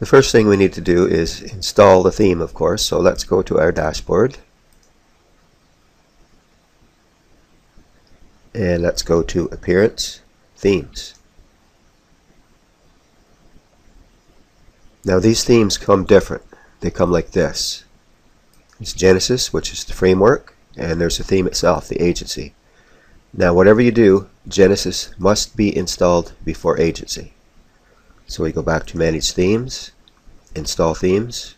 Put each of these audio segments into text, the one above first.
The first thing we need to do is install the theme, of course. So let's go to our dashboard. And let's go to Appearance, Themes. Now these themes come different. They come like this. It's Genesis, which is the framework, and there's the theme itself, the agency. Now whatever you do, Genesis must be installed before agency. So we go back to Manage Themes, Install Themes.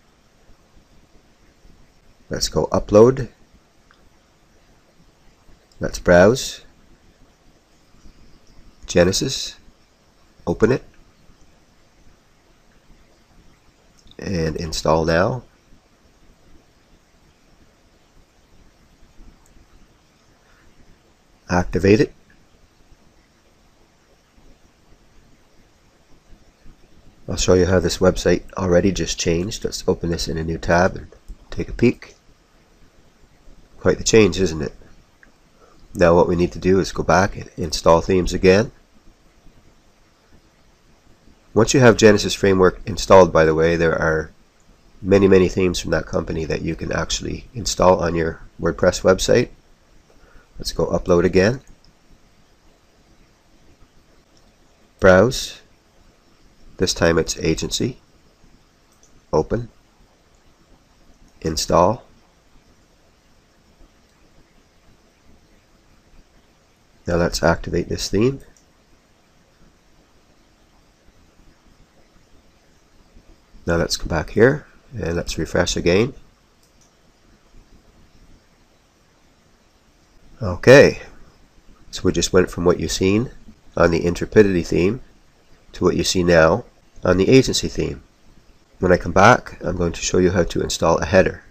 Let's go Upload. Let's browse. Genesis. Open it. And install now. Activate it. I'll show you how this website already just changed. Let's open this in a new tab and take a peek. Quite the change, isn't it? Now what we need to do is go back and install themes again. Once you have Genesis Framework installed, by the way, there are many, many themes from that company that you can actually install on your WordPress website. Let's go upload again. Browse. This time it's agency. Open. Install. Now let's activate this theme. Now let's come back here and let's refresh again. Okay, so we just went from what you've seen on the Intrepidity theme to what you see now on the agency theme. When I come back, I'm going to show you how to install a header.